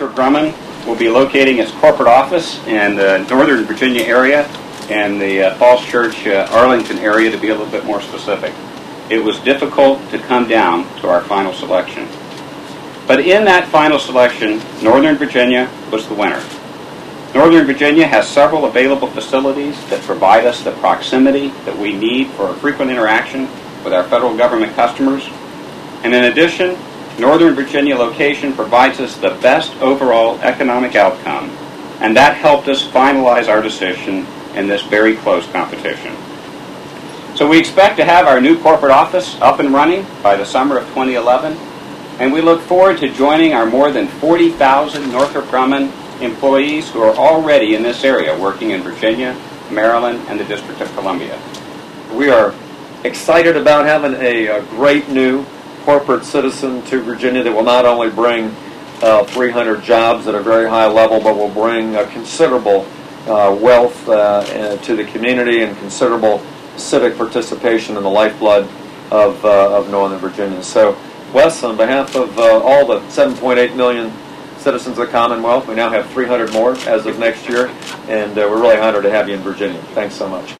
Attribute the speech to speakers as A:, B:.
A: Northrop Grumman will be locating its corporate office in the Northern Virginia area and the uh, Falls Church, uh, Arlington area to be a little bit more specific. It was difficult to come down to our final selection. But in that final selection, Northern Virginia was the winner. Northern Virginia has several available facilities that provide us the proximity that we need for a frequent interaction with our federal government customers. And in addition, Northern Virginia location provides us the best overall economic outcome, and that helped us finalize our decision in this very close competition. So we expect to have our new corporate office up and running by the summer of 2011, and we look forward to joining our more than 40,000 Northrop Grumman employees who are already in this area working in Virginia, Maryland, and the District of Columbia.
B: We are excited about having a, a great new corporate citizen to Virginia that will not only bring uh, 300 jobs at a very high level, but will bring a considerable uh, wealth uh, to the community and considerable civic participation in the lifeblood of, uh, of Northern Virginia. So, Wes, on behalf of uh, all the 7.8 million citizens of the Commonwealth, we now have 300 more as of next year, and uh, we're really honored to have you in Virginia. Thanks so much.